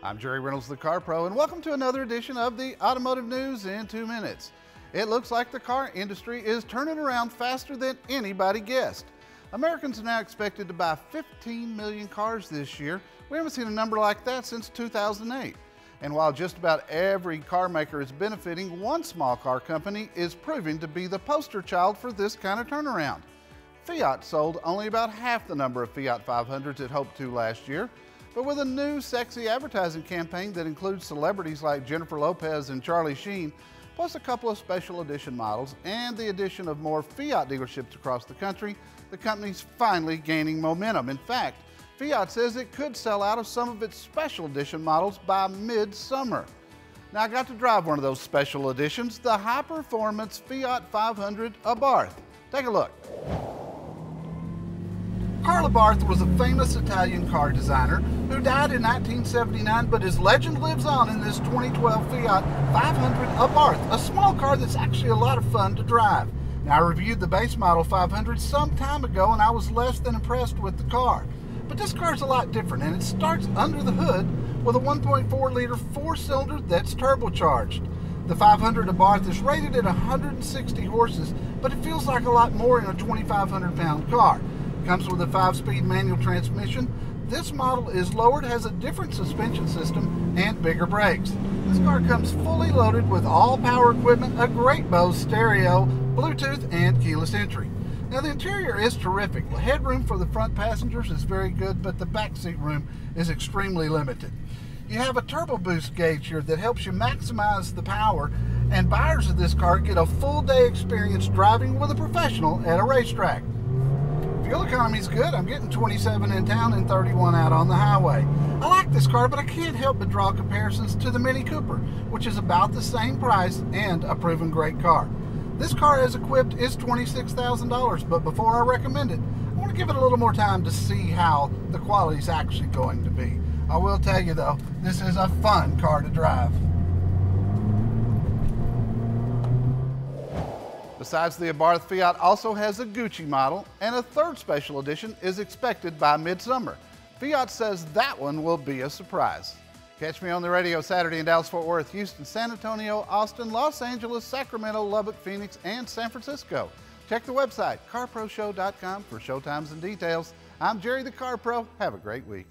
I'm Jerry Reynolds, the Car Pro, and welcome to another edition of the Automotive News in Two Minutes. It looks like the car industry is turning around faster than anybody guessed. Americans are now expected to buy 15 million cars this year. We haven't seen a number like that since 2008. And while just about every car maker is benefiting, one small car company is proving to be the poster child for this kind of turnaround. Fiat sold only about half the number of Fiat 500s it hoped to last year. But with a new sexy advertising campaign that includes celebrities like Jennifer Lopez and Charlie Sheen, plus a couple of special edition models and the addition of more Fiat dealerships across the country, the company's finally gaining momentum. In fact, Fiat says it could sell out of some of its special edition models by mid-summer. Now I got to drive one of those special editions, the high performance Fiat 500 Abarth. Take a look. Karl Abarth was a famous Italian car designer who died in 1979, but his legend lives on in this 2012 Fiat 500 Abarth, a small car that's actually a lot of fun to drive. Now, I reviewed the base model 500 some time ago and I was less than impressed with the car. But this car is a lot different and it starts under the hood with a 1.4 liter four cylinder that's turbocharged. The 500 Abarth is rated at 160 horses, but it feels like a lot more in a 2,500 pound car. Comes with a 5-speed manual transmission. This model is lowered, has a different suspension system, and bigger brakes. This car comes fully loaded with all power equipment, a great Bose stereo, Bluetooth, and keyless entry. Now the interior is terrific. The headroom for the front passengers is very good, but the back seat room is extremely limited. You have a turbo boost gauge here that helps you maximize the power, and buyers of this car get a full day experience driving with a professional at a racetrack. Fuel economy is good. I'm getting 27 in town and 31 out on the highway. I like this car, but I can't help but draw comparisons to the Mini Cooper, which is about the same price and a proven great car. This car as equipped is $26,000, but before I recommend it, I want to give it a little more time to see how the quality is actually going to be. I will tell you though, this is a fun car to drive. Besides the Abarth, Fiat also has a Gucci model, and a third special edition is expected by midsummer. Fiat says that one will be a surprise. Catch me on the radio Saturday in Dallas, Fort Worth, Houston, San Antonio, Austin, Los Angeles, Sacramento, Lubbock, Phoenix, and San Francisco. Check the website, carproshow.com for showtimes and details. I'm Jerry the Car Pro. Have a great week.